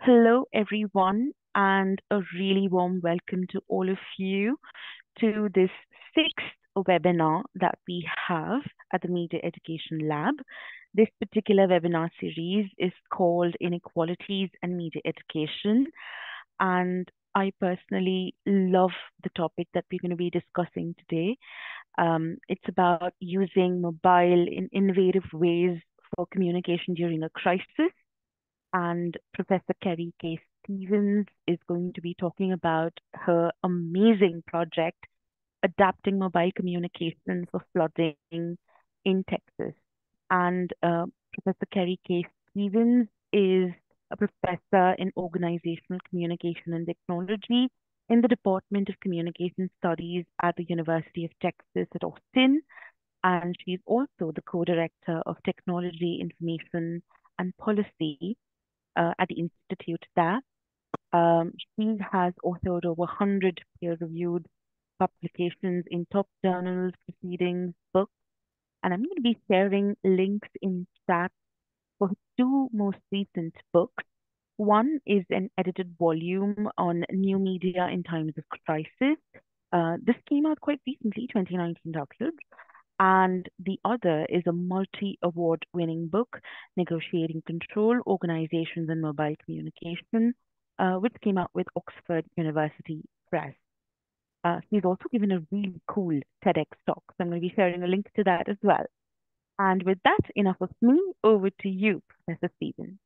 Hello, everyone, and a really warm welcome to all of you to this sixth webinar that we have at the Media Education Lab. This particular webinar series is called Inequalities and Media Education. And I personally love the topic that we're going to be discussing today. Um, it's about using mobile in innovative ways for communication during a crisis and Professor Keri K. Stephens is going to be talking about her amazing project, Adapting Mobile Communication for Flooding in Texas. And uh, Professor Keri K. Stephens is a professor in organizational communication and technology in the Department of Communication Studies at the University of Texas at Austin. And she's also the co-director of Technology, Information, and Policy uh, at the institute there. Um, she has authored over 100 peer-reviewed publications in top journals, proceedings, books, and I'm going to be sharing links in chat for two most recent books. One is an edited volume on new media in times of crisis. Uh, this came out quite recently, 2019 Routledge and the other is a multi-award winning book, Negotiating Control, Organizations and Mobile Communication, uh, which came out with Oxford University Press. Uh, he's also given a really cool TEDx talk, so I'm going to be sharing a link to that as well. And with that, enough of me, over to you, Professor Stephens.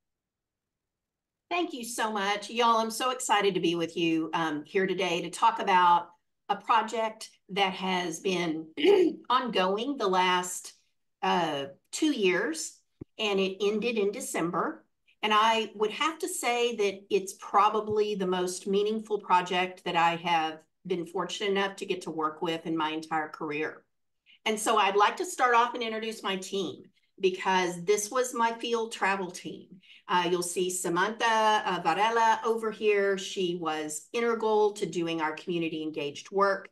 Thank you so much. Y'all, I'm so excited to be with you um, here today to talk about a project that has been ongoing the last uh, two years, and it ended in December. And I would have to say that it's probably the most meaningful project that I have been fortunate enough to get to work with in my entire career. And so I'd like to start off and introduce my team because this was my field travel team. Uh, you'll see Samantha uh, Varela over here. She was integral to doing our community engaged work.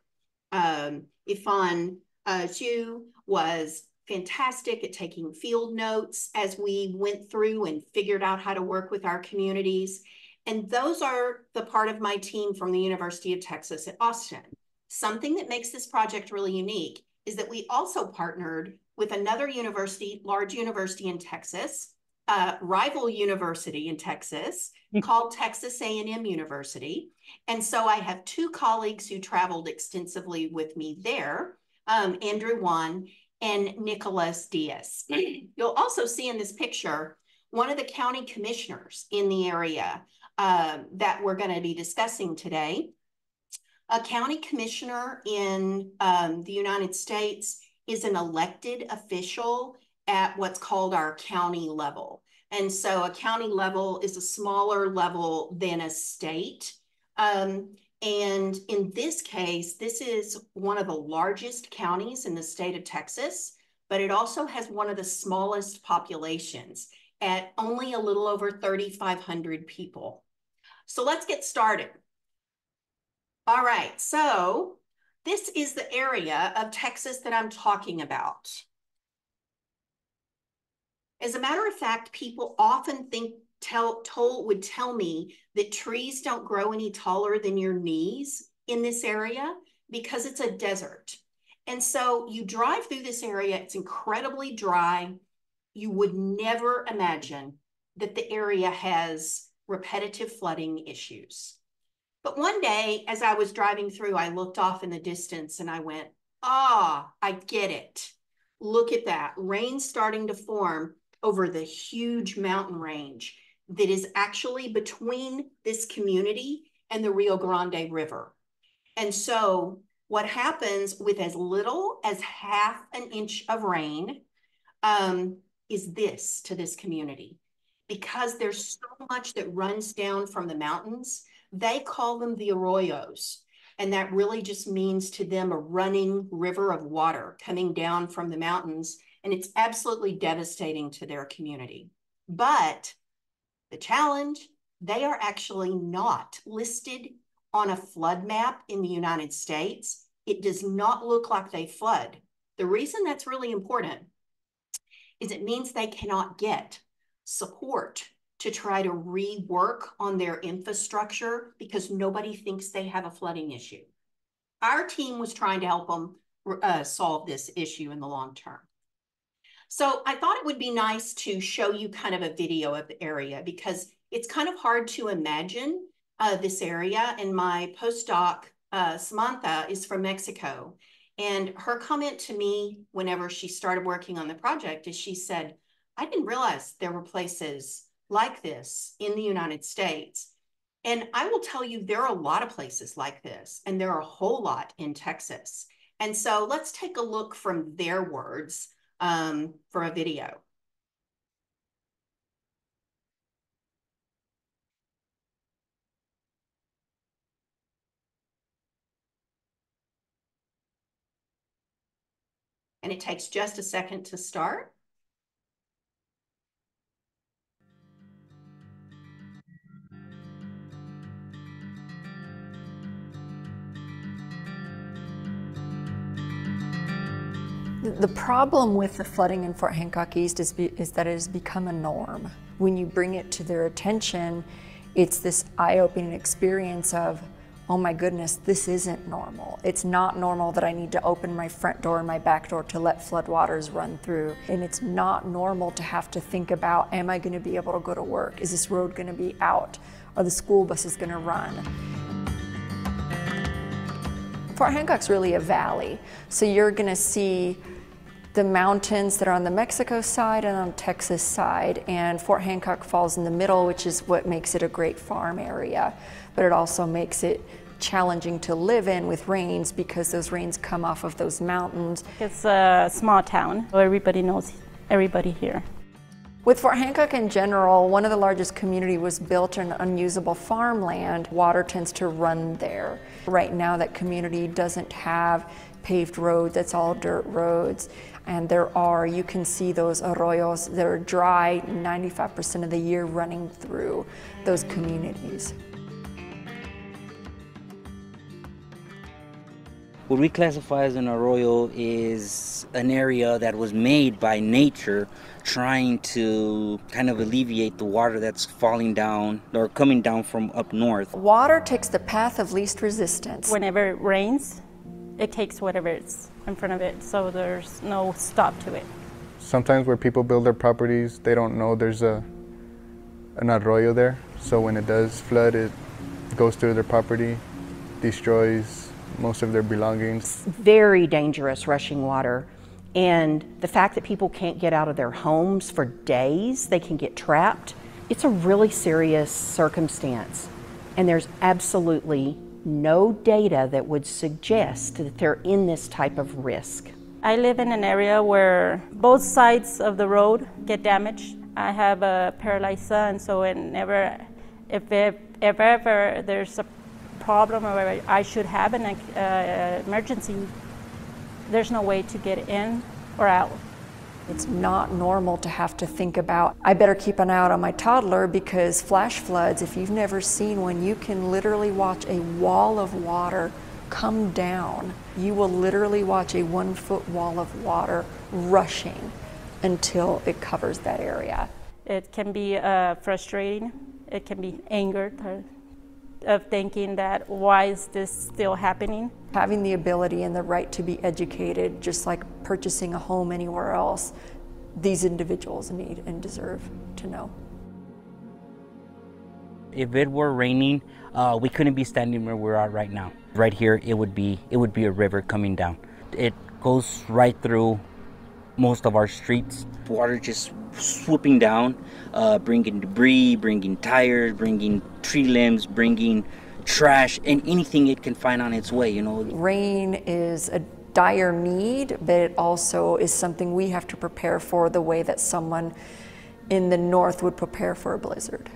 Um, Ifan uh, Zhu was fantastic at taking field notes as we went through and figured out how to work with our communities. And those are the part of my team from the University of Texas at Austin. Something that makes this project really unique is that we also partnered with another university, large university in Texas, a rival university in Texas mm. called Texas A&M University. And so I have two colleagues who traveled extensively with me there, um, Andrew Wan and Nicholas Diaz. You'll also see in this picture one of the county commissioners in the area uh, that we're going to be discussing today. A county commissioner in um, the United States is an elected official at what's called our county level. And so a county level is a smaller level than a state. Um, and in this case, this is one of the largest counties in the state of Texas, but it also has one of the smallest populations at only a little over 3,500 people. So let's get started. All right, so this is the area of Texas that I'm talking about. As a matter of fact, people often think tell told would tell me that trees don't grow any taller than your knees in this area because it's a desert. And so you drive through this area, it's incredibly dry. You would never imagine that the area has repetitive flooding issues. But one day, as I was driving through, I looked off in the distance and I went, ah, I get it. Look at that. Rain starting to form over the huge mountain range that is actually between this community and the Rio Grande River. And so, what happens with as little as half an inch of rain um, is this to this community. Because there's so much that runs down from the mountains, they call them the arroyos. And that really just means to them a running river of water coming down from the mountains. And it's absolutely devastating to their community. But the challenge, they are actually not listed on a flood map in the United States. It does not look like they flood. The reason that's really important is it means they cannot get support to try to rework on their infrastructure because nobody thinks they have a flooding issue. Our team was trying to help them uh, solve this issue in the long term. So I thought it would be nice to show you kind of a video of the area because it's kind of hard to imagine uh, this area. And my postdoc, uh, Samantha, is from Mexico. And her comment to me whenever she started working on the project is she said, I didn't realize there were places like this in the United States. And I will tell you, there are a lot of places like this, and there are a whole lot in Texas. And so let's take a look from their words um, for a video. And it takes just a second to start. The problem with the flooding in Fort Hancock East is, be, is that it has become a norm. When you bring it to their attention, it's this eye-opening experience of, oh my goodness, this isn't normal. It's not normal that I need to open my front door and my back door to let floodwaters run through. And it's not normal to have to think about, am I gonna be able to go to work? Is this road gonna be out? Are the school buses gonna run? Fort Hancock's really a valley. So you're gonna see the mountains that are on the Mexico side and on Texas side. And Fort Hancock falls in the middle, which is what makes it a great farm area. But it also makes it challenging to live in with rains because those rains come off of those mountains. It's a small town. Everybody knows everybody here. With Fort Hancock in general, one of the largest community was built on unusable farmland. Water tends to run there. Right now that community doesn't have paved roads, it's all dirt roads. And there are, you can see those arroyos that are dry 95% of the year running through those communities. What we classify as an arroyo is an area that was made by nature trying to kind of alleviate the water that's falling down or coming down from up north. Water takes the path of least resistance. Whenever it rains, it takes whatever it's in front of it, so there's no stop to it. Sometimes where people build their properties, they don't know there's a an arroyo there. So when it does flood, it goes through their property, destroys most of their belongings. Very dangerous rushing water. And the fact that people can't get out of their homes for days, they can get trapped, it's a really serious circumstance. And there's absolutely no data that would suggest that they're in this type of risk. I live in an area where both sides of the road get damaged. I have a paralyzed son, so whenever, if, if, ever there's a problem or I should have an uh, emergency, there's no way to get in or out. It's not normal to have to think about, I better keep an eye out on my toddler because flash floods, if you've never seen one, you can literally watch a wall of water come down. You will literally watch a one foot wall of water rushing until it covers that area. It can be uh, frustrating, it can be anger, of thinking that why is this still happening? Having the ability and the right to be educated, just like purchasing a home anywhere else, these individuals need and deserve to know. If it were raining, uh, we couldn't be standing where we're at right now. Right here, it would be it would be a river coming down. It goes right through most of our streets. Water just swooping down, uh, bringing debris, bringing tires, bringing tree limbs, bringing trash, and anything it can find on its way, you know. Rain is a dire need, but it also is something we have to prepare for the way that someone in the north would prepare for a blizzard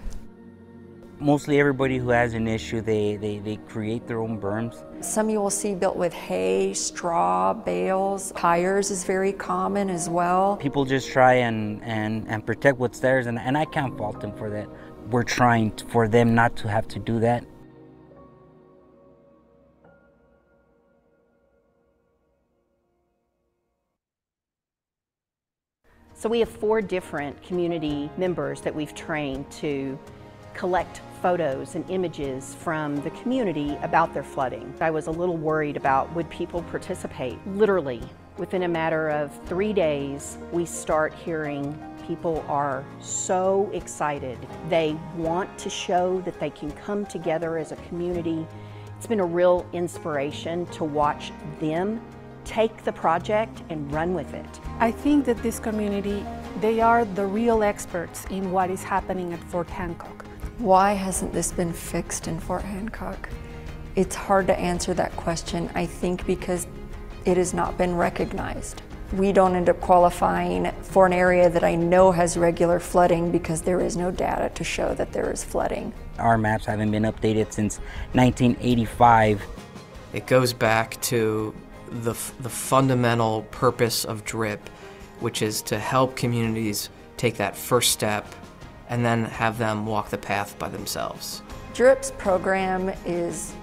mostly everybody who has an issue, they, they, they create their own berms. Some you will see built with hay, straw, bales. Tires is very common as well. People just try and, and, and protect what's theirs, and, and I can't fault them for that. We're trying for them not to have to do that. So we have four different community members that we've trained to collect photos and images from the community about their flooding. I was a little worried about would people participate. Literally, within a matter of three days, we start hearing people are so excited. They want to show that they can come together as a community. It's been a real inspiration to watch them take the project and run with it. I think that this community, they are the real experts in what is happening at Fort Hancock. Why hasn't this been fixed in Fort Hancock? It's hard to answer that question, I think because it has not been recognized. We don't end up qualifying for an area that I know has regular flooding because there is no data to show that there is flooding. Our maps haven't been updated since 1985. It goes back to the, the fundamental purpose of DRIP, which is to help communities take that first step and then have them walk the path by themselves. DRIP's program is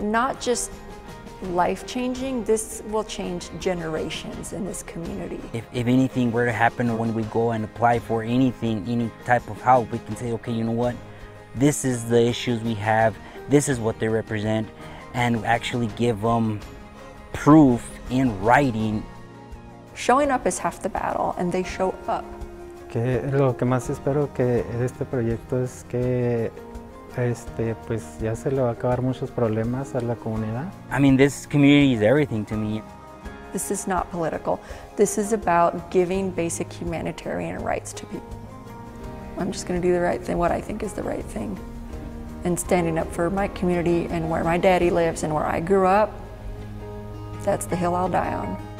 not just life changing, this will change generations in this community. If, if anything were to happen when we go and apply for anything, any type of help, we can say, okay, you know what? This is the issues we have, this is what they represent, and actually give them proof in writing. Showing up is half the battle, and they show up. Que lo que más espero que de este proyecto es que este, pues ya se le va a acabar muchos problemas a la comunidad. I mean, this community is everything to me. This is not political. This is about giving basic humanitarian rights to people. I'm just going to do the right thing, what I think is the right thing, and standing up for my community and where my daddy lives and where I grew up. That's the hill I'll die on.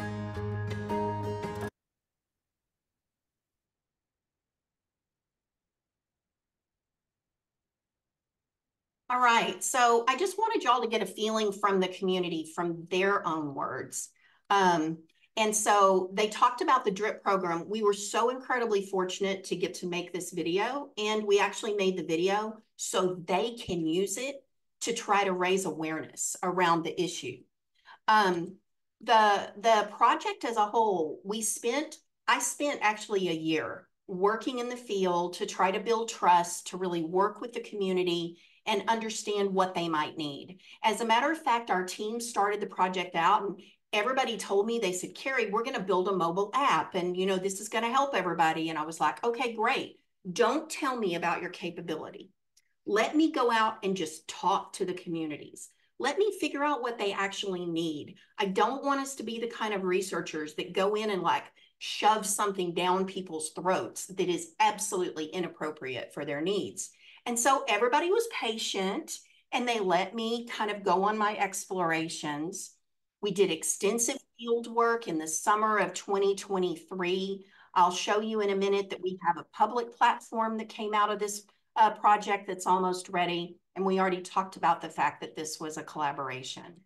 All right, so I just wanted y'all to get a feeling from the community from their own words. Um, and so they talked about the DRIP program. We were so incredibly fortunate to get to make this video, and we actually made the video so they can use it to try to raise awareness around the issue. Um, the, the project as a whole, we spent, I spent actually a year working in the field to try to build trust, to really work with the community and understand what they might need. As a matter of fact, our team started the project out and everybody told me, they said, Keri, we're going to build a mobile app and, you know, this is going to help everybody. And I was like, okay, great. Don't tell me about your capability. Let me go out and just talk to the communities. Let me figure out what they actually need. I don't want us to be the kind of researchers that go in and like shove something down people's throats that is absolutely inappropriate for their needs. And so everybody was patient and they let me kind of go on my explorations. We did extensive field work in the summer of 2023. I'll show you in a minute that we have a public platform that came out of this uh, project that's almost ready. And we already talked about the fact that this was a collaboration.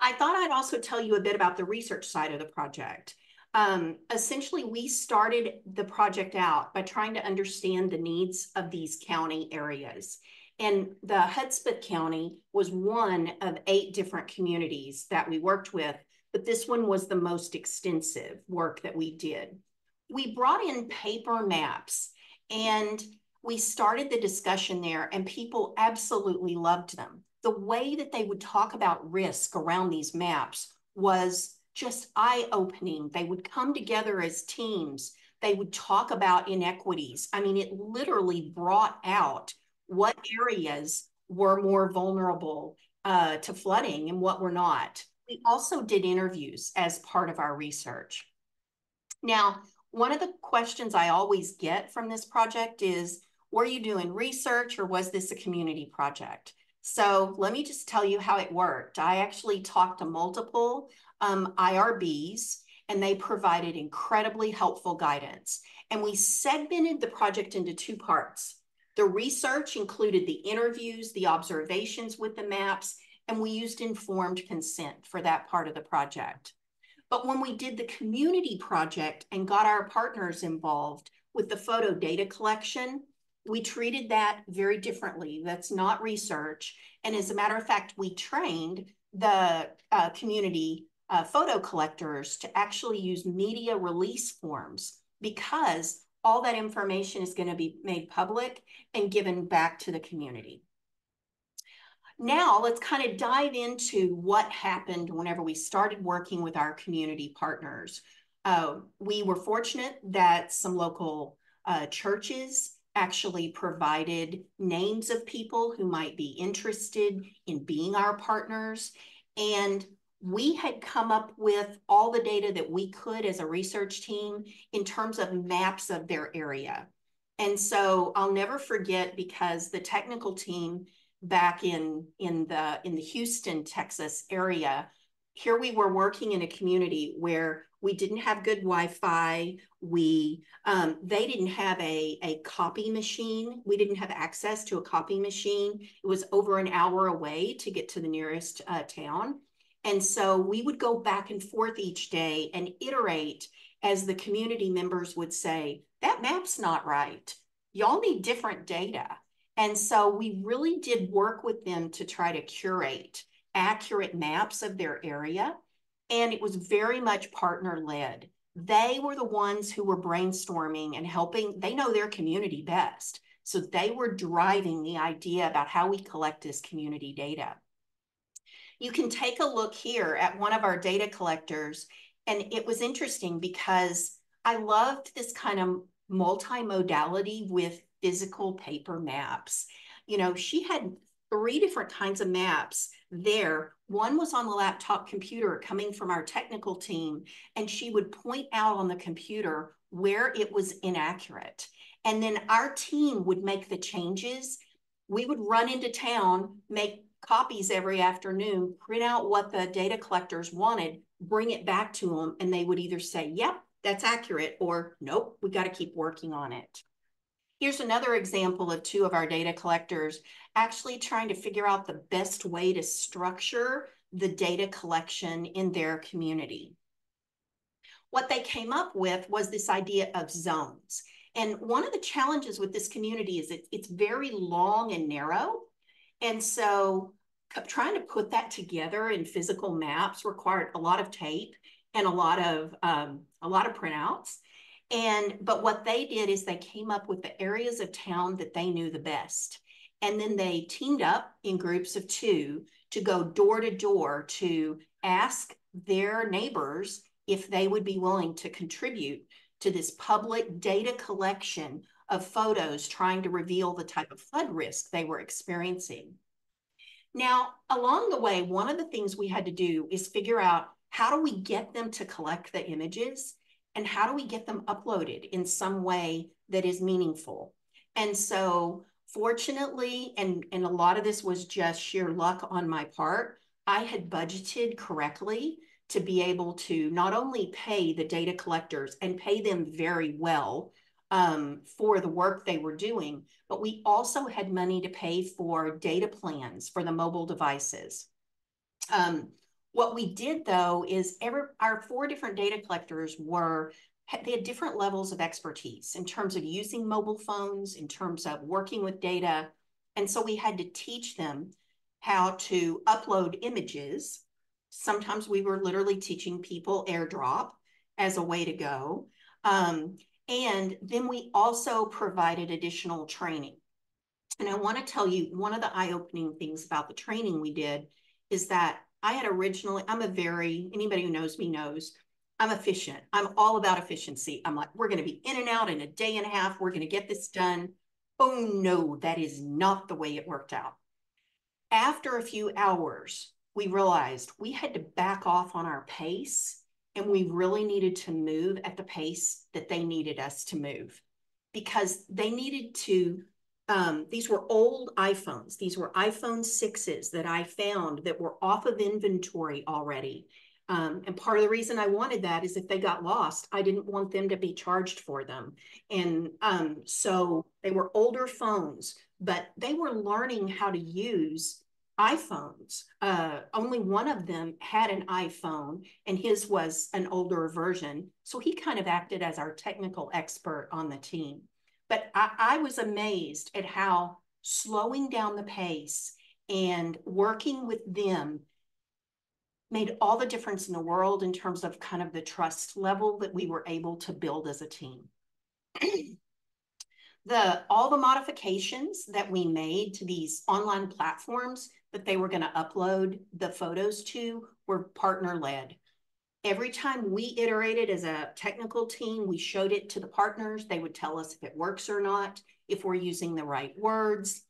I thought I'd also tell you a bit about the research side of the project um, essentially we started the project out by trying to understand the needs of these county areas. And the Hudspeth County was one of eight different communities that we worked with, but this one was the most extensive work that we did. We brought in paper maps and we started the discussion there and people absolutely loved them. The way that they would talk about risk around these maps was just eye opening. They would come together as teams. They would talk about inequities. I mean, it literally brought out what areas were more vulnerable uh, to flooding and what were not. We also did interviews as part of our research. Now, one of the questions I always get from this project is, were you doing research or was this a community project? So let me just tell you how it worked. I actually talked to multiple um, IRBs, and they provided incredibly helpful guidance. And we segmented the project into two parts. The research included the interviews, the observations with the maps, and we used informed consent for that part of the project. But when we did the community project and got our partners involved with the photo data collection, we treated that very differently. That's not research. And as a matter of fact, we trained the uh, community uh, photo collectors to actually use media release forms because all that information is going to be made public and given back to the community. Now let's kind of dive into what happened whenever we started working with our community partners. Uh, we were fortunate that some local uh, churches actually provided names of people who might be interested in being our partners. And we had come up with all the data that we could as a research team in terms of maps of their area. And so I'll never forget because the technical team back in, in, the, in the Houston, Texas area, here we were working in a community where we didn't have good Wi-Fi. We um, they didn't have a, a copy machine. We didn't have access to a copy machine. It was over an hour away to get to the nearest uh, town. And so we would go back and forth each day and iterate as the community members would say, that map's not right. Y'all need different data. And so we really did work with them to try to curate accurate maps of their area. And it was very much partner led. They were the ones who were brainstorming and helping. They know their community best. So they were driving the idea about how we collect this community data. You can take a look here at one of our data collectors. And it was interesting because I loved this kind of multimodality with physical paper maps. You know, she had three different kinds of maps there. One was on the laptop computer coming from our technical team, and she would point out on the computer where it was inaccurate. And then our team would make the changes. We would run into town, make copies every afternoon, print out what the data collectors wanted, bring it back to them, and they would either say, yep, that's accurate, or nope, we got to keep working on it. Here's another example of two of our data collectors actually trying to figure out the best way to structure the data collection in their community. What they came up with was this idea of zones. And one of the challenges with this community is it, it's very long and narrow. And so trying to put that together in physical maps required a lot of tape and a lot of um, a lot of printouts. And but what they did is they came up with the areas of town that they knew the best. And then they teamed up in groups of two to go door to door to ask their neighbors if they would be willing to contribute to this public data collection of photos trying to reveal the type of flood risk they were experiencing. Now, along the way, one of the things we had to do is figure out how do we get them to collect the images and how do we get them uploaded in some way that is meaningful? And so fortunately, and, and a lot of this was just sheer luck on my part, I had budgeted correctly to be able to not only pay the data collectors and pay them very well um, for the work they were doing, but we also had money to pay for data plans for the mobile devices. Um, what we did though is every our four different data collectors were they had different levels of expertise in terms of using mobile phones, in terms of working with data. And so we had to teach them how to upload images. Sometimes we were literally teaching people airdrop as a way to go. Um, and then we also provided additional training. And I want to tell you one of the eye opening things about the training we did is that I had originally, I'm a very, anybody who knows me knows, I'm efficient. I'm all about efficiency. I'm like, we're going to be in and out in a day and a half. We're going to get this done. Oh no, that is not the way it worked out. After a few hours, we realized we had to back off on our pace and we really needed to move at the pace that they needed us to move because they needed to um, these were old iPhones. These were iPhone 6s that I found that were off of inventory already. Um, and part of the reason I wanted that is if they got lost, I didn't want them to be charged for them. And um, so they were older phones, but they were learning how to use iPhones. Uh, only one of them had an iPhone, and his was an older version. So he kind of acted as our technical expert on the team. But I, I was amazed at how slowing down the pace and working with them made all the difference in the world in terms of kind of the trust level that we were able to build as a team. the all the modifications that we made to these online platforms that they were going to upload the photos to were partner led. Every time we iterated as a technical team, we showed it to the partners. They would tell us if it works or not, if we're using the right words,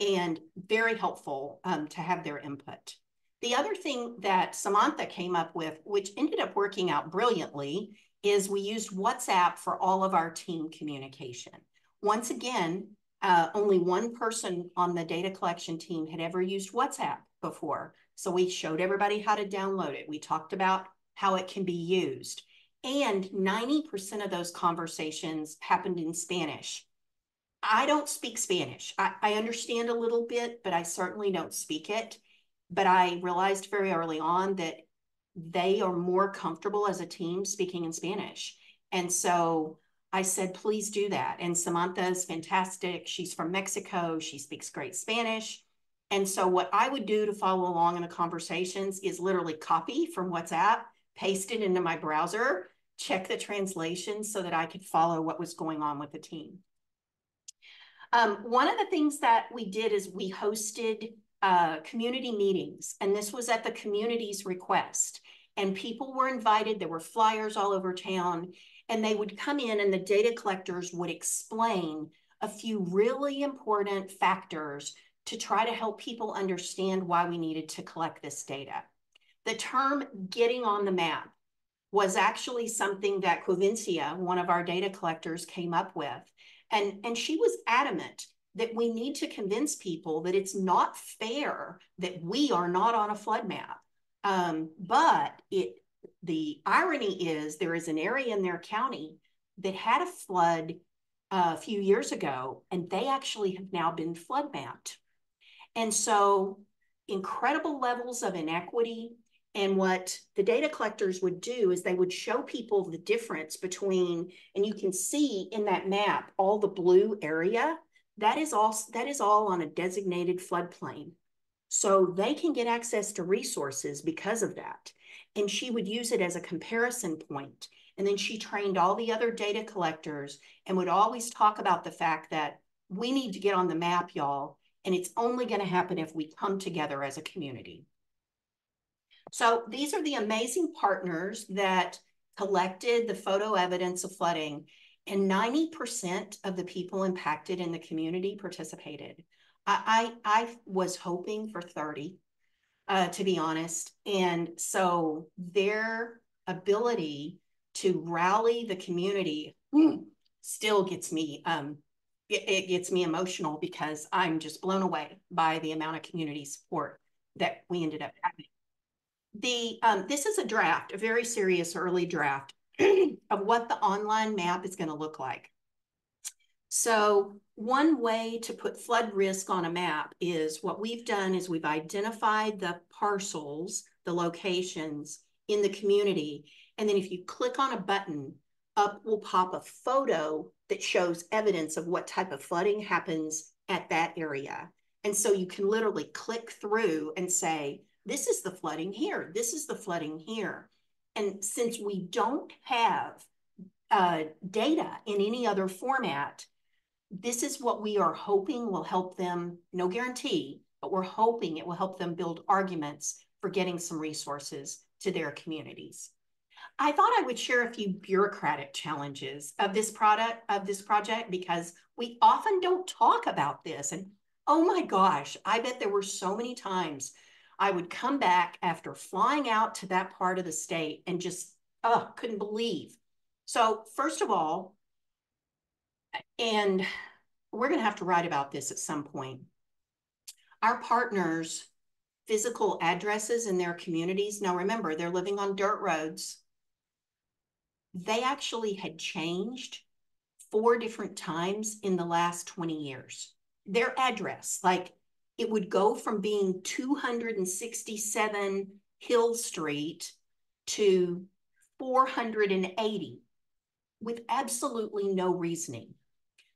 and very helpful um, to have their input. The other thing that Samantha came up with, which ended up working out brilliantly, is we used WhatsApp for all of our team communication. Once again, uh, only one person on the data collection team had ever used WhatsApp before. So we showed everybody how to download it. We talked about how it can be used. And 90% of those conversations happened in Spanish. I don't speak Spanish. I, I understand a little bit, but I certainly don't speak it. But I realized very early on that they are more comfortable as a team speaking in Spanish. And so I said, please do that. And Samantha is fantastic. She's from Mexico. She speaks great Spanish. And so what I would do to follow along in the conversations is literally copy from WhatsApp, paste it into my browser, check the translation so that I could follow what was going on with the team. Um, one of the things that we did is we hosted uh, community meetings, and this was at the community's request. And people were invited, there were flyers all over town, and they would come in and the data collectors would explain a few really important factors to try to help people understand why we needed to collect this data. The term getting on the map was actually something that Quevencia, one of our data collectors, came up with. And, and she was adamant that we need to convince people that it's not fair that we are not on a flood map. Um, but it the irony is there is an area in their county that had a flood uh, a few years ago, and they actually have now been flood mapped. And so incredible levels of inequity. And what the data collectors would do is they would show people the difference between, and you can see in that map, all the blue area that is all that is all on a designated floodplain. So they can get access to resources because of that. And she would use it as a comparison point. And then she trained all the other data collectors and would always talk about the fact that we need to get on the map, y'all. And it's only going to happen if we come together as a community. So these are the amazing partners that collected the photo evidence of flooding and 90% of the people impacted in the community participated. I, I, I was hoping for 30, uh, to be honest. And so their ability to rally the community mm, still gets me, um, it, it gets me emotional because I'm just blown away by the amount of community support that we ended up having. The um, this is a draft, a very serious early draft of what the online map is going to look like. So one way to put flood risk on a map is what we've done is we've identified the parcels, the locations in the community. And then if you click on a button, up will pop a photo that shows evidence of what type of flooding happens at that area. And so you can literally click through and say, this is the flooding here. This is the flooding here. And since we don't have uh, data in any other format, this is what we are hoping will help them, no guarantee, but we're hoping it will help them build arguments for getting some resources to their communities. I thought I would share a few bureaucratic challenges of this product, of this project, because we often don't talk about this. And oh my gosh, I bet there were so many times I would come back after flying out to that part of the state and just, oh, couldn't believe. So, first of all, and we're going to have to write about this at some point. Our partners' physical addresses in their communities, now remember, they're living on dirt roads. They actually had changed four different times in the last 20 years. Their address, like it would go from being 267 Hill Street to 480 with absolutely no reasoning.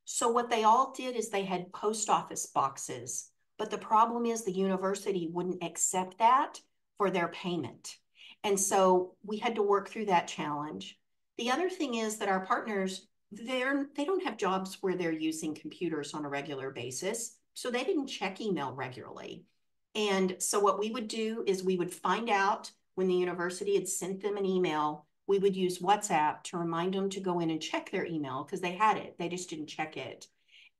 So what they all did is they had post office boxes, but the problem is the university wouldn't accept that for their payment. And so we had to work through that challenge. The other thing is that our partners, they're, they don't have jobs where they're using computers on a regular basis. So they didn't check email regularly. And so what we would do is we would find out when the university had sent them an email, we would use WhatsApp to remind them to go in and check their email because they had it. They just didn't check it.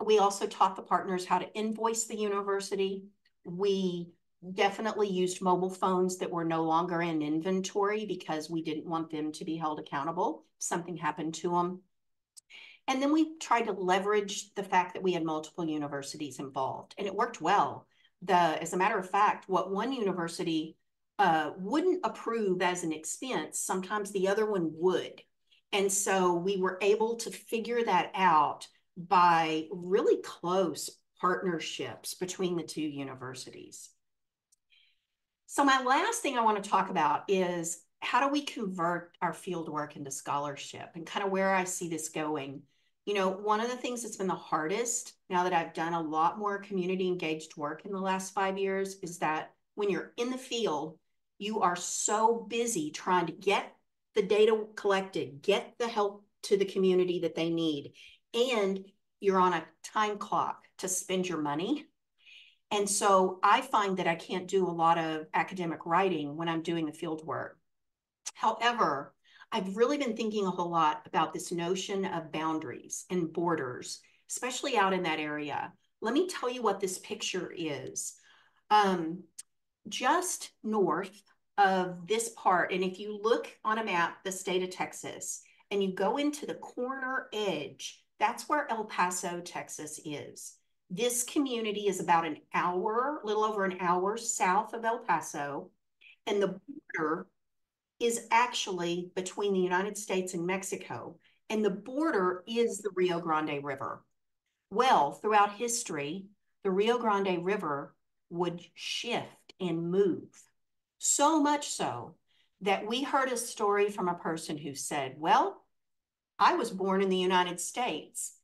We also taught the partners how to invoice the university. We definitely used mobile phones that were no longer in inventory because we didn't want them to be held accountable something happened to them. And then we tried to leverage the fact that we had multiple universities involved, and it worked well. The, as a matter of fact, what one university uh, wouldn't approve as an expense, sometimes the other one would. And so we were able to figure that out by really close partnerships between the two universities. So my last thing I want to talk about is how do we convert our field work into scholarship and kind of where I see this going. You know, one of the things that's been the hardest now that I've done a lot more community engaged work in the last five years is that when you're in the field, you are so busy trying to get the data collected, get the help to the community that they need, and you're on a time clock to spend your money. And so I find that I can't do a lot of academic writing when I'm doing the field work. However, I've really been thinking a whole lot about this notion of boundaries and borders, especially out in that area. Let me tell you what this picture is. Um, just north of this part, and if you look on a map, the state of Texas, and you go into the corner edge, that's where El Paso, Texas is. This community is about an hour, a little over an hour south of El Paso, and the border is actually between the United States and Mexico, and the border is the Rio Grande River. Well, throughout history, the Rio Grande River would shift and move. So much so that we heard a story from a person who said, Well, I was born in the United States,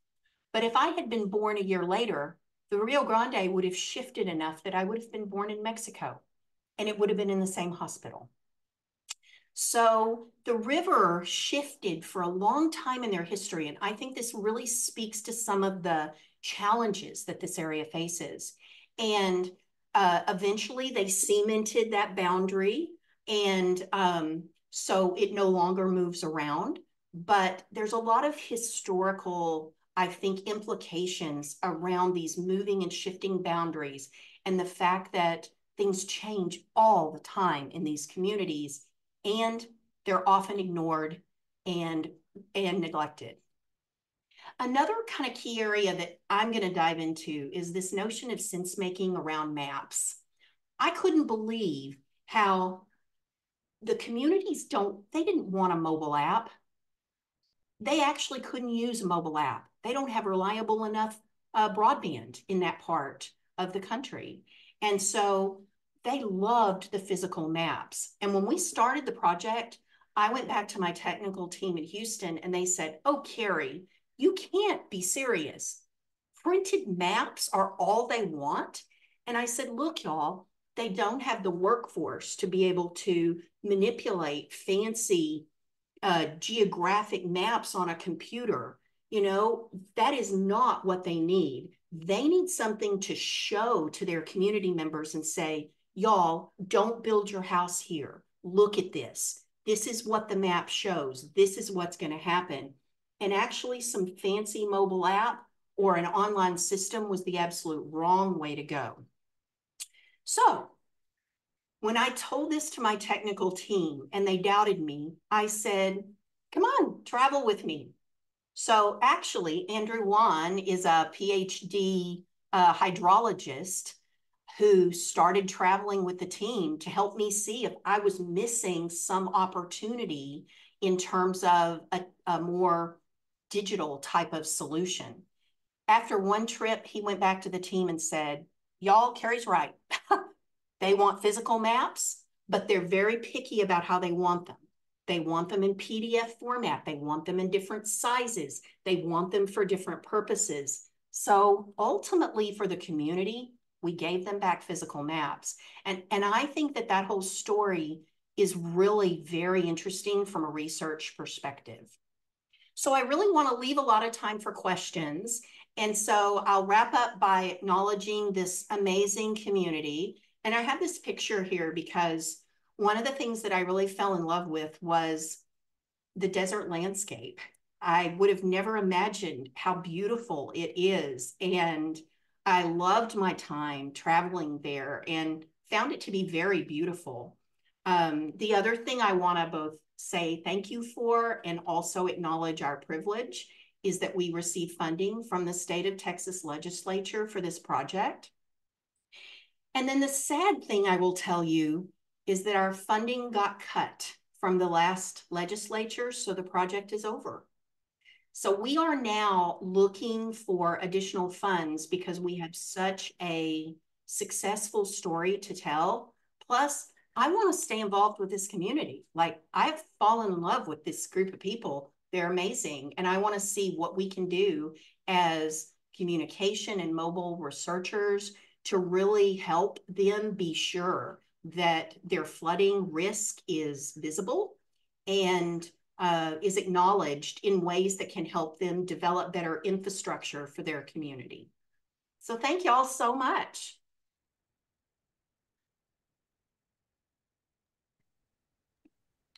but if I had been born a year later, the Rio Grande would have shifted enough that I would have been born in Mexico and it would have been in the same hospital. So the river shifted for a long time in their history. And I think this really speaks to some of the challenges that this area faces. And uh, eventually they cemented that boundary. And um, so it no longer moves around. But there's a lot of historical, I think, implications around these moving and shifting boundaries and the fact that things change all the time in these communities and they're often ignored and, and neglected. Another kind of key area that I'm going to dive into is this notion of sense making around maps. I couldn't believe how the communities don't, they didn't want a mobile app. They actually couldn't use a mobile app. They don't have reliable enough uh, broadband in that part of the country. And so they loved the physical maps. And when we started the project, I went back to my technical team in Houston and they said, Oh, Keri, you can't be serious. Printed maps are all they want. And I said, Look, y'all, they don't have the workforce to be able to manipulate fancy uh, geographic maps on a computer. You know, that is not what they need. They need something to show to their community members and say, y'all, don't build your house here. Look at this. This is what the map shows. This is what's going to happen. And actually, some fancy mobile app or an online system was the absolute wrong way to go. So, when I told this to my technical team and they doubted me, I said, Come on, travel with me. So, actually, Andrew Wan is a PhD uh, hydrologist who started traveling with the team to help me see if I was missing some opportunity in terms of a, a more digital type of solution. After one trip, he went back to the team and said, Y'all, Keri's right. they want physical maps, but they're very picky about how they want them. They want them in PDF format. They want them in different sizes. They want them for different purposes. So ultimately, for the community, We gave them back physical maps. And, and I think that that whole story is really very interesting from a research perspective. So I really want to leave a lot of time for questions. And so I'll wrap up by acknowledging this amazing community. And I have this picture here because one of the things that I really fell in love with was the desert landscape. I would have never imagined how beautiful it is. And I loved my time traveling there and found it to be very beautiful. Um, the other thing I want to both say thank you for and also acknowledge our privilege is that we receive funding from the state of Texas legislature for this project. And then the sad thing I will tell you is that our funding got cut from the last legislature, so the project is over. So we are now looking for additional funds because we have such a successful story to tell. Plus, I want to stay involved with this community. Like I've fallen in love with this group of people. They're amazing. And I want to see what we can do as communication and mobile researchers to really help them be sure that their flooding risk is visible and uh, is acknowledged in ways that can help them develop better infrastructure for their community. So thank you all so much.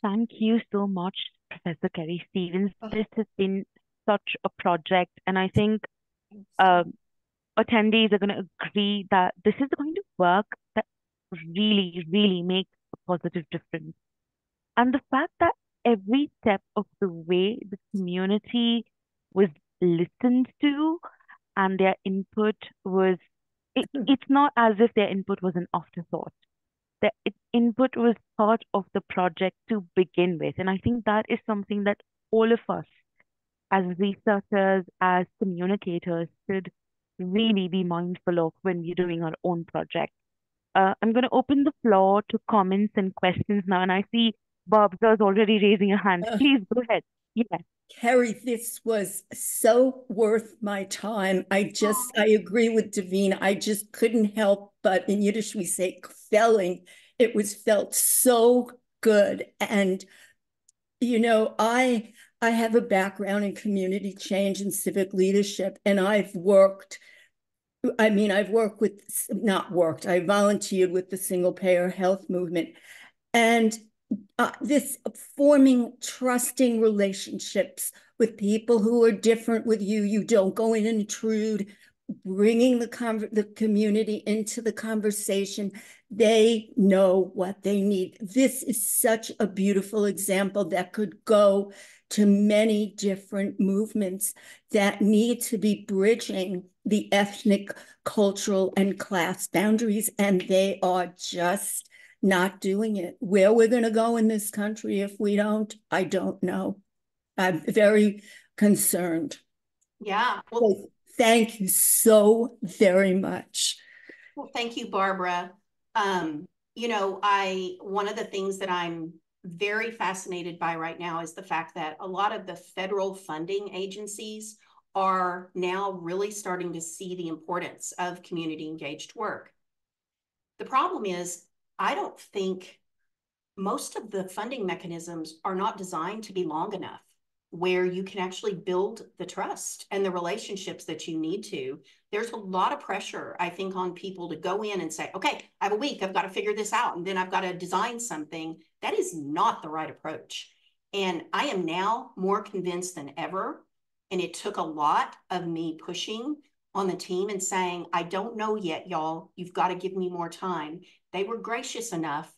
Thank you so much, Professor Keri Stephens. This has been such a project, and I think uh, attendees are going to agree that this is going to work that really, really makes a positive difference. And the fact that every step of the way the community was listened to and their input was, it, it's not as if their input was an afterthought the input was part of the project to begin with. And I think that is something that all of us as researchers, as communicators should really be mindful of when we're doing our own project. Uh, I'm going to open the floor to comments and questions now. And I see Barbara's already raising a hand. Please go ahead. Yeah. Keri, this was so worth my time. I just, I agree with Davina. I just couldn't help but in Yiddish we say kvelling. It was felt so good. And, you know, I I have a background in community change and civic leadership, and I've worked, I mean, I've worked with, not worked, I volunteered with the single payer health movement. And uh, this forming trusting relationships with people who are different with you. You don't go in and intrude, bringing the, the community into the conversation. They know what they need. This is such a beautiful example that could go to many different movements that need to be bridging the ethnic, cultural, and class boundaries, and they are just not doing it. Where we're going to go in this country if we don't, I don't know. I'm very concerned. Yeah. Well, so thank you so very much. Well, thank you, Barbara. Um, you know, I one of the things that I'm very fascinated by right now is the fact that a lot of the federal funding agencies are now really starting to see the importance of community engaged work. The problem is I don't think most of the funding mechanisms are not designed to be long enough where you can actually build the trust and the relationships that you need to. There's a lot of pressure, I think, on people to go in and say, okay, I have a week, I've got to figure this out, and then I've got to design something. That is not the right approach. And I am now more convinced than ever. And it took a lot of me pushing on the team and saying, I don't know yet, y'all. You've got to give me more time. They were gracious enough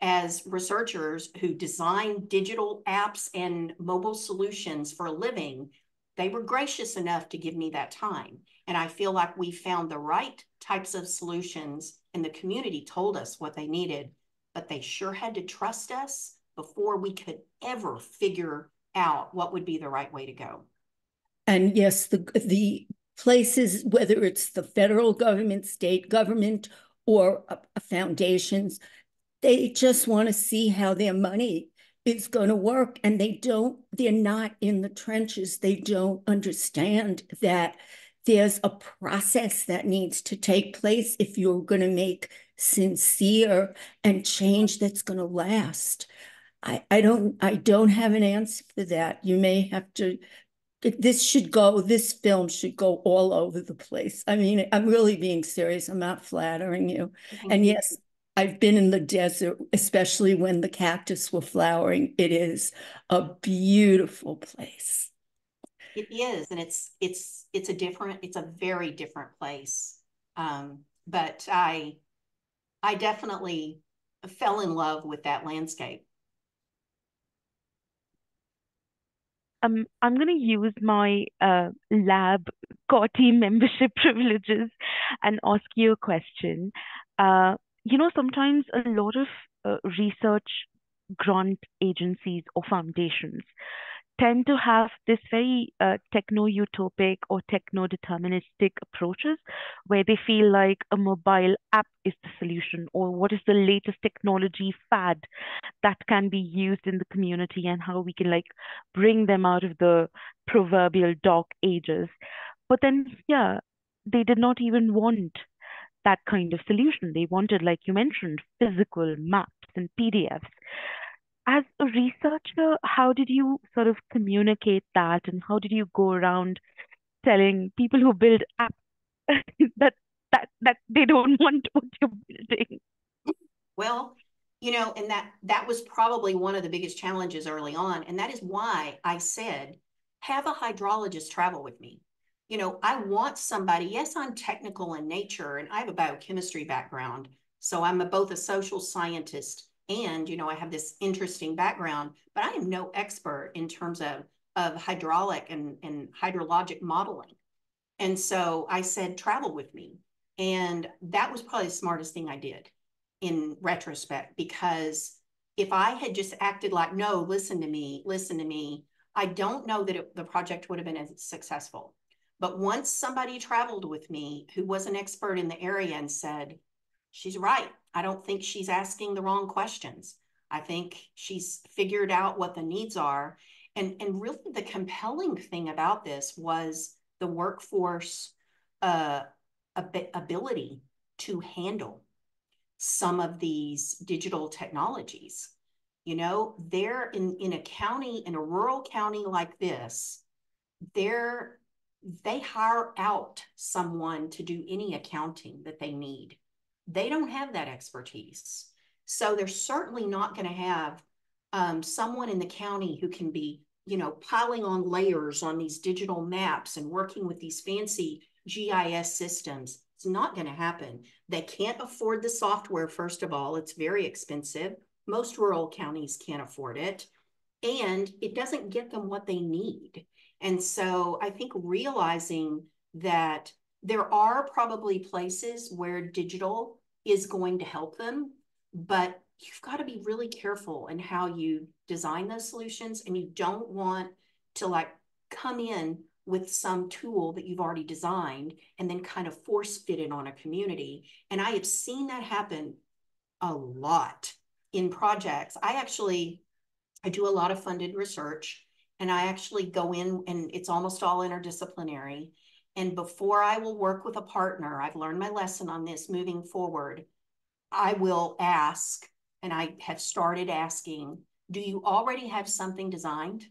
as researchers who design digital apps and mobile solutions for a living. They were gracious enough to give me that time. And I feel like we found the right types of solutions, and the community told us what they needed, but they sure had to trust us before we could ever figure out what would be the right way to go. And yes, the the places, whether it's the federal government, state government, or uh, foundations, they just want to see how their money is going to work. And they don't, they're not in the trenches. They don't understand that there's a process that needs to take place if you're going to make sincere and change that's going to last. I, I don't I don't have an answer for that. You may have to this should go this film should go all over the place. I mean, I'm really being serious. I'm not flattering you. Mm-hmm. And yes, I've been in the desert, especially when the cactus were flowering. It is a beautiful place. It is, and it's it's it's a different, it's a very different place. Um, but I I definitely fell in love with that landscape. Um, I'm going to use my uh, lab core team membership privileges and ask you a question. Uh, you know, sometimes a lot of uh, research grant agencies or foundations tend to have this very uh, techno-utopic or techno-deterministic approaches where they feel like a mobile app is the solution or what is the latest technology fad that can be used in the community and how we can like bring them out of the proverbial dark ages. But then yeah they did not even want that kind of solution. They wanted like you mentioned physical maps and pdfs as a researcher, how did you sort of communicate that and how did you go around telling people who build apps that that that they don't want what you're building? Well, you know, and that that was probably one of the biggest challenges early on. And that is why I said, have a hydrologist travel with me. You know, I want somebody, yes, I'm technical in nature and I have a biochemistry background. So I'm a, both a social scientist and you know i have this interesting background but i am no expert in terms of of hydraulic and, and hydrologic modeling. And so i said travel with me. And that was probably the smartest thing i did in retrospect because if i had just acted like no listen to me listen to me i don't know that it, the project would have been as successful. But once somebody traveled with me who was an expert in the area and said she's right I don't think she's asking the wrong questions. I think she's figured out what the needs are. And, and really, the compelling thing about this was the workforce uh, ab- ability to handle some of these digital technologies. You know, they're in, in a county, in a rural county like this, they're they hire out someone to do any accounting that they need. They don't have that expertise. So they're certainly not going to have um, someone in the county who can be, you know, piling on layers on these digital maps and working with these fancy GIS systems. It's not going to happen. They can't afford the software, first of all. It's very expensive. Most rural counties can't afford it. And it doesn't get them what they need. And so I think realizing that there are probably places where digital is going to help them, but you've got to be really careful in how you design those solutions and you don't want to like come in with some tool that you've already designed and then kind of force fit it on a community. And I have seen that happen a lot in projects. I actually I do a lot of funded research and I actually go in and it's almost all interdisciplinary and before I will work with a partner, I've learned my lesson on this moving forward. I will ask, and I have started asking, do you already have something designed?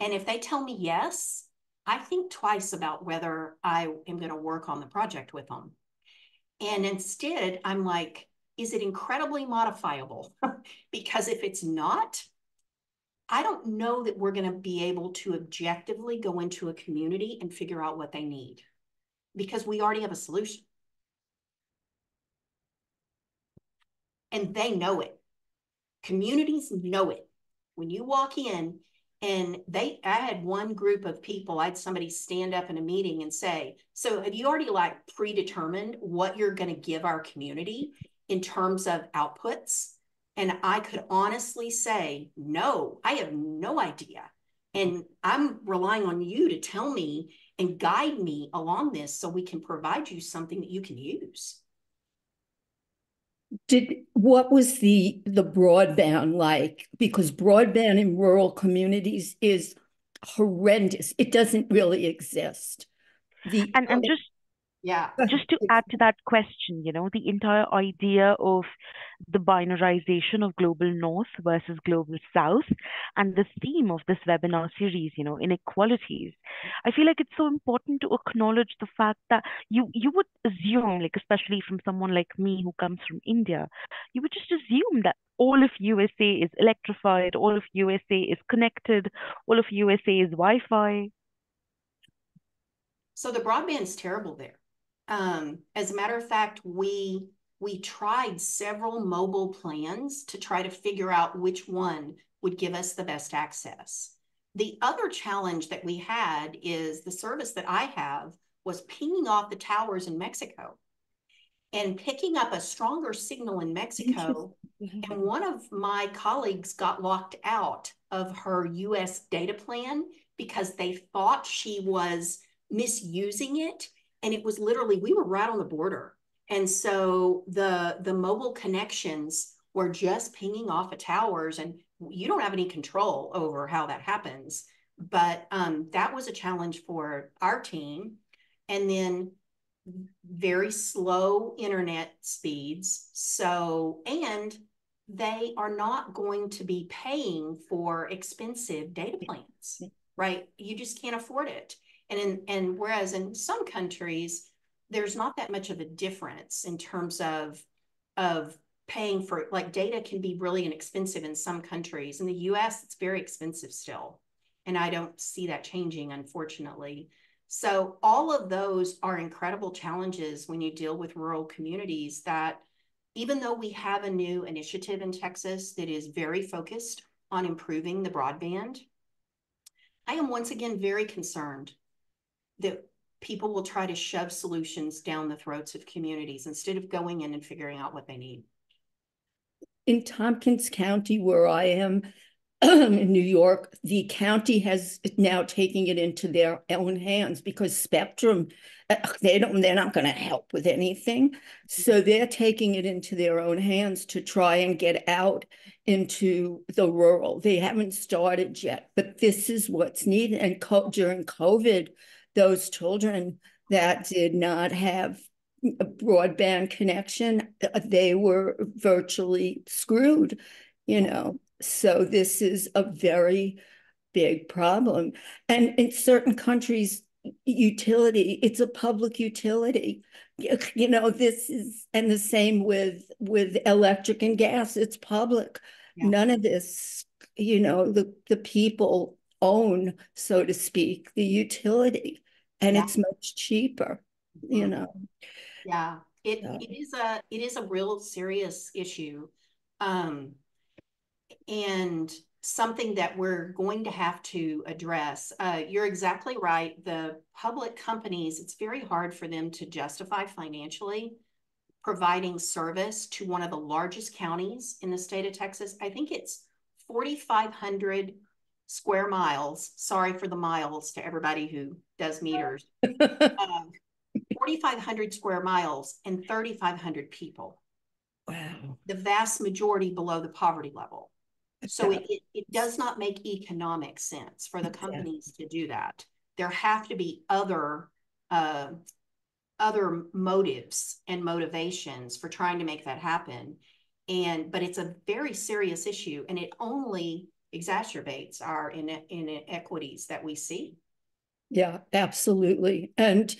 And if they tell me yes, I think twice about whether I am going to work on the project with them. And instead, I'm like, is it incredibly modifiable? because if it's not, I don't know that we're going to be able to objectively go into a community and figure out what they need because we already have a solution. And they know it. Communities know it. When you walk in and they, I had one group of people, I had somebody stand up in a meeting and say, So have you already like predetermined what you're going to give our community in terms of outputs? And I could honestly say, no, I have no idea. And I'm relying on you to tell me and guide me along this so we can provide you something that you can use. Did what was the the broadband like? Because broadband in rural communities is horrendous. It doesn't really exist. The And and just Yeah. just to add to that question, you know, the entire idea of the binarization of global north versus global south and the theme of this webinar series, you know, inequalities. I feel like it's so important to acknowledge the fact that you you would assume, like especially from someone like me who comes from India, you would just assume that all of USA is electrified, all of USA is connected, all of USA is Wi-Fi. So the broadband's terrible there. Um, as a matter of fact, we we tried several mobile plans to try to figure out which one would give us the best access. The other challenge that we had is the service that I have was pinging off the towers in Mexico and picking up a stronger signal in Mexico. And one of my colleagues got locked out of her US data plan because they thought she was misusing it and it was literally we were right on the border. And so the the mobile connections were just pinging off of towers and you don't have any control over how that happens. But um, that was a challenge for our team. And then very slow internet speeds. So and they are not going to be paying for expensive data plans right? You just can't afford it and in, and whereas in some countries, there's not that much of a difference in terms of of paying for like data can be really inexpensive in some countries. In the US, it's very expensive still. And I don't see that changing, unfortunately. So all of those are incredible challenges when you deal with rural communities that even though we have a new initiative in Texas that is very focused on improving the broadband, I am once again very concerned that people will try to shove solutions down the throats of communities instead of going in and figuring out what they need. In Tompkins County, where I am in New York, the county has now taking it into their own hands because Spectrum, uh, they don't, they're not going to help with anything. So they're taking it into their own hands to try and get out into the rural. They haven't started yet, but this is what's needed. And co during COVID, those children that did not have a broadband connection, they were virtually screwed, you know. So this is a very big problem. And in certain countries, utility, it's a public utility. You know, this is and the same with with electric and gas, it's public. Yeah. None of this, you know, the the people own, so to speak, the utility and yeah. it's much cheaper you mm-hmm. know? Yeah. It, it is a it is a real serious issue um and something that we're going to have to address. Uh, you're exactly right. The public companies it's very hard for them to justify financially providing service to one of the largest counties in the state of texas. I think it's 4500 square miles. Sorry for the miles to everybody who does meters. um, 4,500 square miles and 3,500 people. Wow. The vast majority below the poverty level. So it, it, it, does not make economic sense for the companies yeah. to do that. There have to be other uh, other motives and motivations for trying to make that happen. And but it's a very serious issue, and it only exacerbates our inequities that we see. Yeah, absolutely. And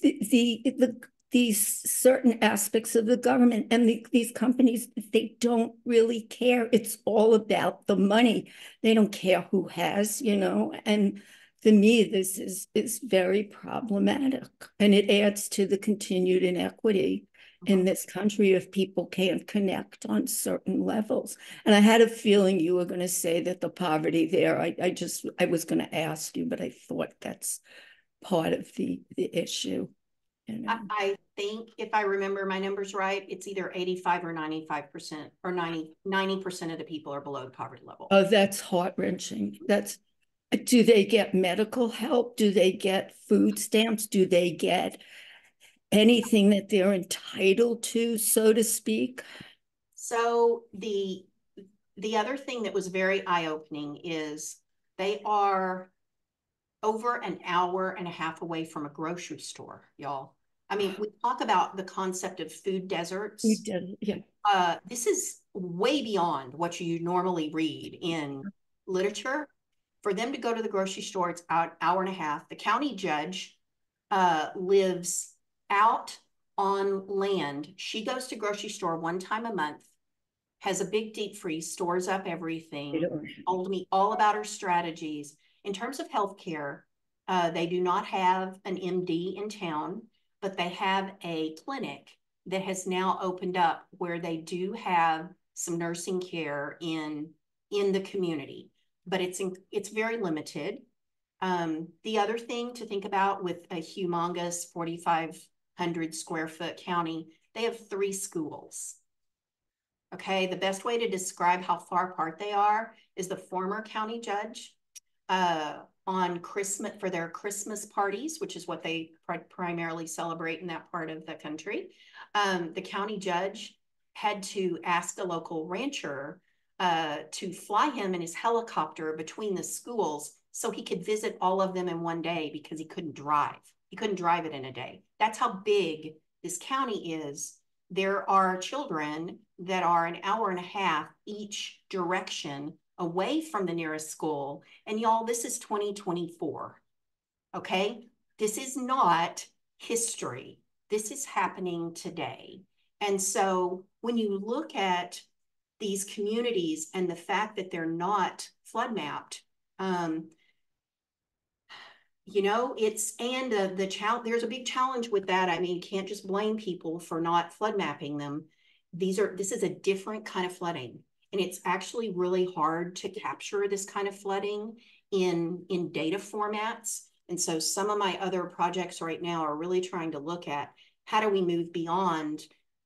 the, the, the these certain aspects of the government and the, these companies, they don't really care. It's all about the money. They don't care who has, you know, and for me, this is, is very problematic and it adds to the continued inequity in uh-huh. this country if people can't connect on certain levels. And I had a feeling you were going to say that the poverty there, I, I just, I was going to ask you, but I thought that's part of the, the issue. You know? I, I think if I remember my numbers right, it's either 85 or 95% or 90, 90% of the people are below the poverty level. Oh, that's heart wrenching. That's, do they get medical help? Do they get food stamps? Do they get anything that they're entitled to, so to speak? So the the other thing that was very eye-opening is they are over an hour and a half away from a grocery store, y'all. I mean, we talk about the concept of food deserts. We did, yeah. Uh, this is way beyond what you normally read in literature. For them to go to the grocery store, it's an hour and a half. The county judge uh, lives out on land. She goes to grocery store one time a month, has a big deep freeze, stores up everything, told me all about her strategies. In terms of healthcare, uh, they do not have an MD in town, but they have a clinic that has now opened up where they do have some nursing care in in the community, but it's in, it's very limited. Um, the other thing to think about with a humongous 4,500 square foot county, they have three schools. Okay, the best way to describe how far apart they are is the former county judge uh, on Christmas for their Christmas parties, which is what they pr primarily celebrate in that part of the country. Um, the county judge had to ask a local rancher uh, to fly him in his helicopter between the schools so he could visit all of them in one day because he couldn't drive. He couldn't drive it in a day. That's how big this county is. There are children that are an hour and a half each direction away from the nearest school. And y'all, this is 2024. Okay? This is not history. This is happening today. And so when you look at these communities and the fact that they're not flood mapped, um, you know, it's and the the challenge. There's a big challenge with that. I mean, you can't just blame people for not flood mapping them. These are this is a different kind of flooding, and it's actually really hard to capture this kind of flooding in in data formats. And so, some of my other projects right now are really trying to look at how do we move beyond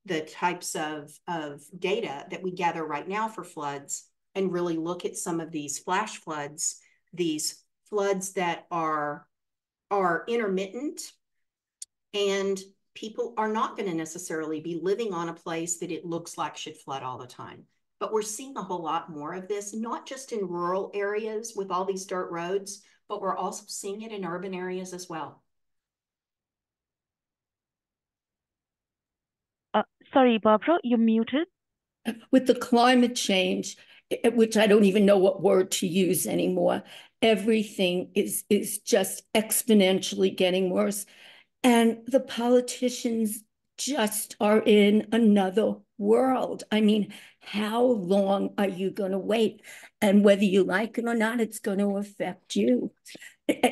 the types of, of data that we gather right now for floods and really look at some of these flash floods, these floods that are, are intermittent and people are not going to necessarily be living on a place that it looks like should flood all the time. But we're seeing a whole lot more of this, not just in rural areas with all these dirt roads, but we're also seeing it in urban areas as well. Uh, sorry, Barbara, you're muted. With the climate change, Eh, which I don't even know what word to use anymore, everything is is just exponentially getting worse. And the politicians just are in another world. I mean, how long are you going to wait? And whether you like it or not, it's going to affect you.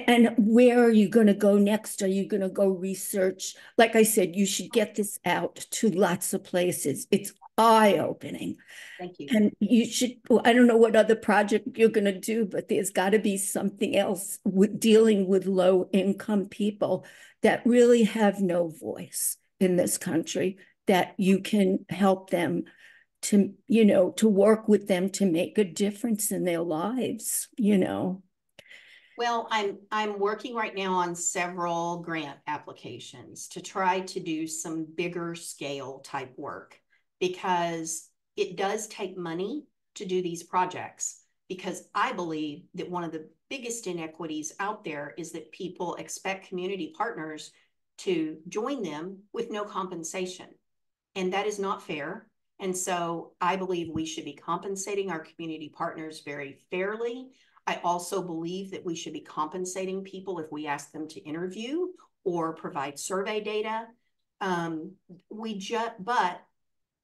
And where are you going to go next? Are you going to go research? Like I said, you should get this out to lots of places. It's eye opening. Thank you. And you should, I don't know what other project you're going to do, but there's got to be something else with dealing with low income people that really have no voice in this country that you can help them to, you know, to work with them to make a difference in their lives, you know. Well, I'm I'm working right now on several grant applications to try to do some bigger scale type work because it does take money to do these projects because I believe that one of the biggest inequities out there is that people expect community partners to join them with no compensation. And that is not fair. And so I believe we should be compensating our community partners very fairly I also believe that we should be compensating people if we ask them to interview or provide survey data. Um, we just, but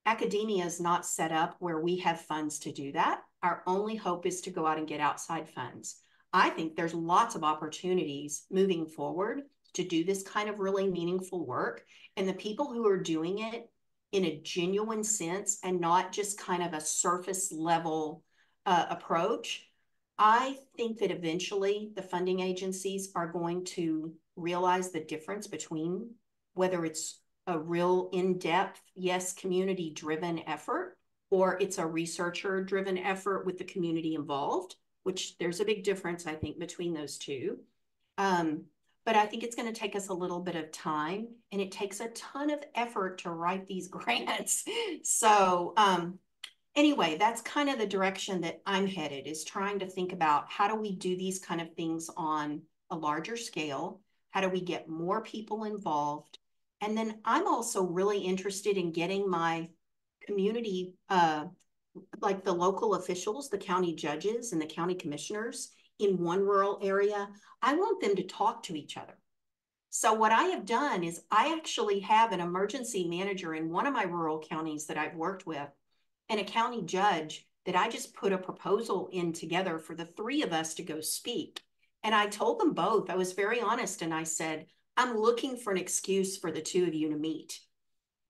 academia is not set up where we have funds to do that. Our only hope is to go out and get outside funds. I think there's lots of opportunities moving forward to do this kind of really meaningful work. And the people who are doing it in a genuine sense and not just kind of a surface level uh, approach I think that eventually the funding agencies are going to realize the difference between whether it's a real in-depth, yes, community-driven effort, or it's a researcher-driven effort with the community involved, which there's a big difference, I think, between those two. Um, but I think it's going to take us a little bit of time, and it takes a ton of effort to write these grants. so um, anyway, that's kind of the direction that I'm headed is trying to think about how do we do these kind of things on a larger scale? How do we get more people involved? And then I'm also really interested in getting my community, uh, like the local officials, the county judges and the county commissioners in one rural area. I want them to talk to each other. So what I have done is I actually have an emergency manager in one of my rural counties that I've worked with and a county judge that I just put a proposal in together for the three of us to go speak. And I told them both, I was very honest and I said, I'm looking for an excuse for the two of you to meet.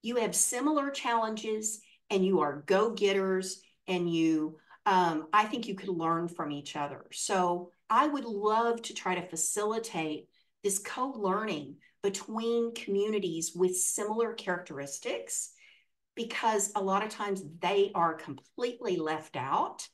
You have similar challenges and you are go getters and you, um, I think you could learn from each other. So I would love to try to facilitate this co-learning between communities with similar characteristics because a lot of times they are completely left out.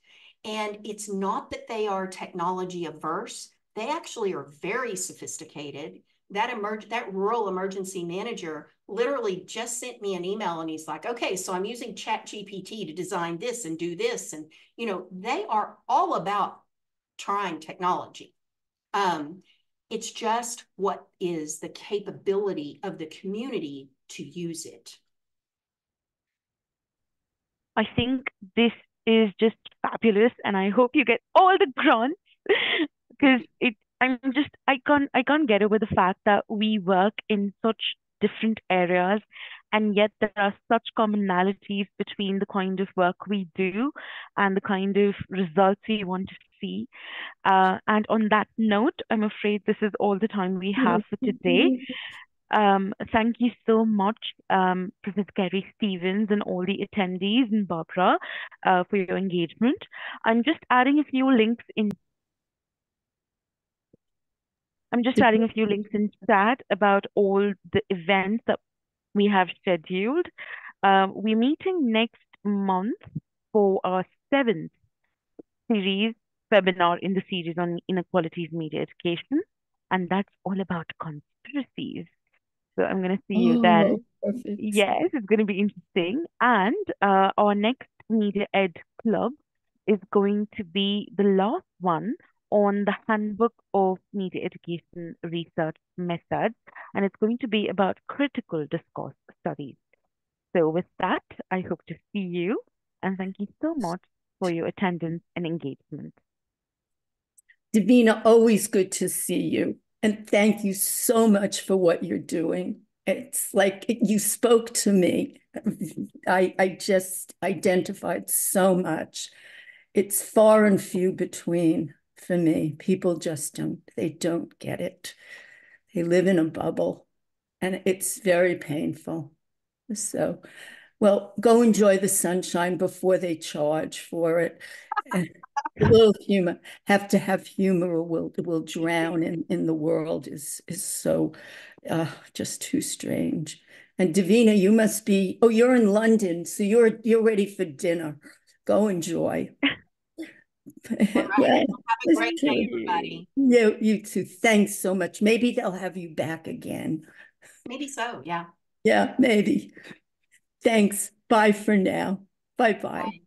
And it's not that they are technology averse, they actually are very sophisticated. That emerg- that rural emergency manager literally just sent me an email and he's like, okay, so I'm using Chat GPT to design this and do this. And, you know, they are all about trying technology. Um, it's just what is the capability of the community to use it. I think this is just fabulous, and I hope you get all the grants because it. I'm just I can't I can't get over the fact that we work in such different areas, and yet there are such commonalities between the kind of work we do and the kind of results we want to see. Uh, and on that note, I'm afraid this is all the time we have for today. Um, thank you so much, um, Professor Keri Stephens and all the attendees and Barbara uh, for your engagement. I'm just adding a few links in. I'm just adding a few links in chat about all the events that we have scheduled. Uh, we're meeting next month for our seventh series webinar in the series on inequalities media education, and that's all about conspiracies. So I'm going to see you oh, then. Perfect. Yes, it's going to be interesting. And uh, our next Media Ed Club is going to be the last one on the Handbook of Media Education Research Methods, and it's going to be about critical discourse studies. So with that, I hope to see you, and thank you so much for your attendance and engagement. Davina, always good to see you. And thank you so much for what you're doing. It's like you spoke to me. I, I just identified so much. It's far and few between for me. People just don't, they don't get it. They live in a bubble and it's very painful. So, well, go enjoy the sunshine before they charge for it a little humor. Have to have humor, or we'll we'll drown in in the world. Is is so uh, just too strange. And Davina, you must be. Oh, you're in London, so you're you're ready for dinner. Go enjoy. Right. well, have a great day, everybody. Yeah, you too. Thanks so much. Maybe they'll have you back again. Maybe so. Yeah. Yeah, maybe. Thanks. Bye for now. Bye-bye. bye bye